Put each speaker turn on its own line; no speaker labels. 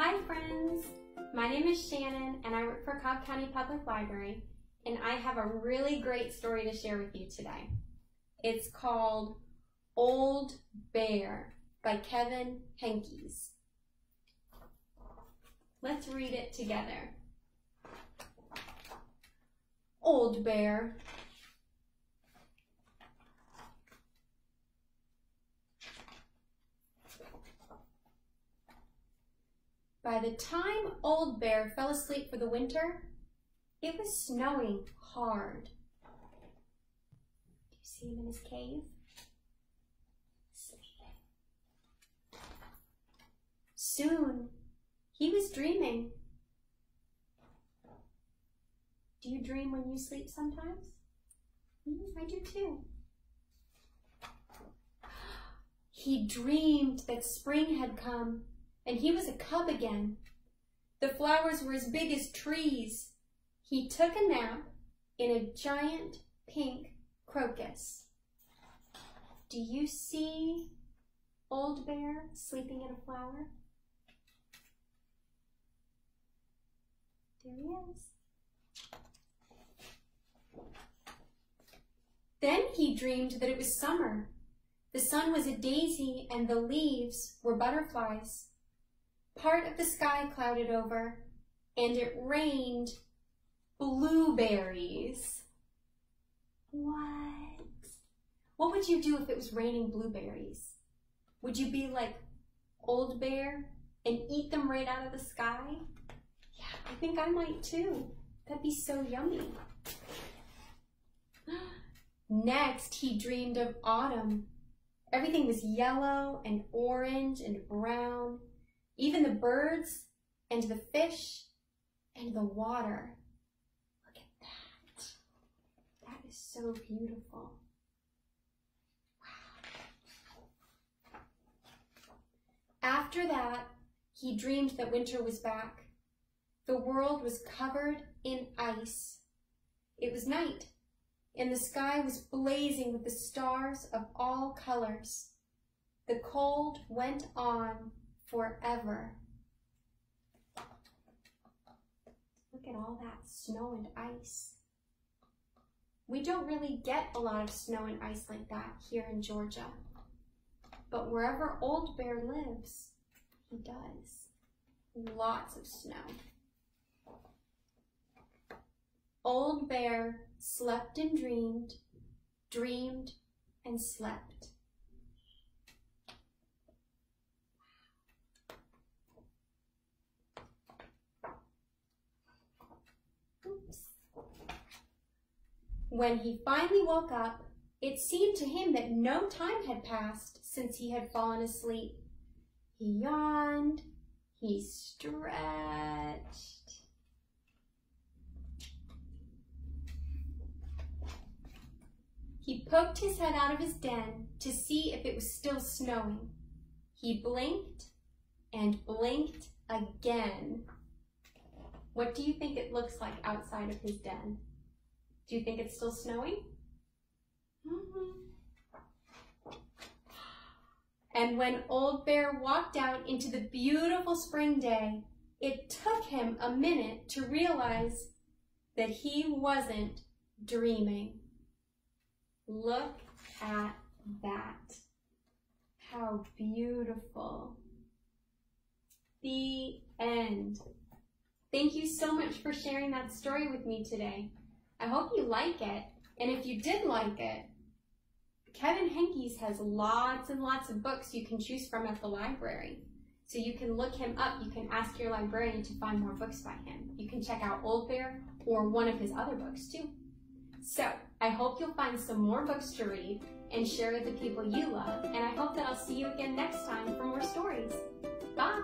Hi friends! My name is Shannon and I work for Cobb County Public Library and I have a really great story to share with you today. It's called Old Bear by Kevin Henkes. Let's read it together. Old Bear By the time Old Bear fell asleep for the winter, it was snowing hard. Do you see him in his cave? Sleeping. Soon, he was dreaming. Do you dream when you sleep sometimes? Mm, I do too. He dreamed that spring had come and he was a cub again. The flowers were as big as trees. He took a nap in a giant pink crocus. Do you see Old Bear sleeping in a flower? There he is. Then he dreamed that it was summer. The sun was a daisy and the leaves were butterflies part of the sky clouded over, and it rained blueberries. What? What would you do if it was raining blueberries? Would you be like Old Bear and eat them right out of the sky? Yeah, I think I might too. That'd be so yummy. Next, he dreamed of autumn. Everything was yellow and orange and brown even the birds and the fish and the water. Look at that. That is so beautiful. Wow. After that, he dreamed that winter was back. The world was covered in ice. It was night, and the sky was blazing with the stars of all colors. The cold went on forever. Look at all that snow and ice. We don't really get a lot of snow and ice like that here in Georgia. But wherever Old Bear lives, he does. Lots of snow. Old Bear slept and dreamed, dreamed and slept. When he finally woke up, it seemed to him that no time had passed since he had fallen asleep. He yawned, he stretched. He poked his head out of his den to see if it was still snowing. He blinked and blinked again. What do you think it looks like outside of his den? Do you think it's still snowing? Mm -hmm. And when Old Bear walked out into the beautiful spring day, it took him a minute to realize that he wasn't dreaming. Look at that. How beautiful. The end. Thank you so much for sharing that story with me today. I hope you like it. And if you did like it, Kevin Henkes has lots and lots of books you can choose from at the library. So you can look him up. You can ask your librarian to find more books by him. You can check out Old Bear or one of his other books too. So I hope you'll find some more books to read and share with the people you love. And I hope that I'll see you again next time for more stories. Bye!